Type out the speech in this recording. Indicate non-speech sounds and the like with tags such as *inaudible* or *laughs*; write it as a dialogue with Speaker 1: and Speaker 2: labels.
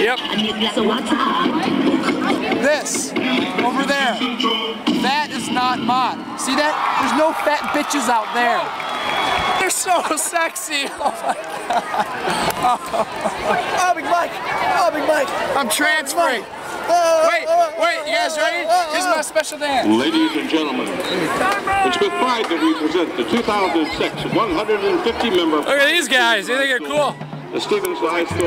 Speaker 1: Yep.
Speaker 2: This, over there, that is not Mott. See that? There's no fat bitches out there. They're so sexy. *laughs* Oh my god. Oh, Big Mike. Oh, Big Mike. I'm transferring. Wait, wait, you guys ready? Here's my special dance.
Speaker 3: Ladies and gentlemen, it's with pride that we present the 2006 150 member.
Speaker 1: Look at these guys. They think they're cool.
Speaker 3: The Stevens High School.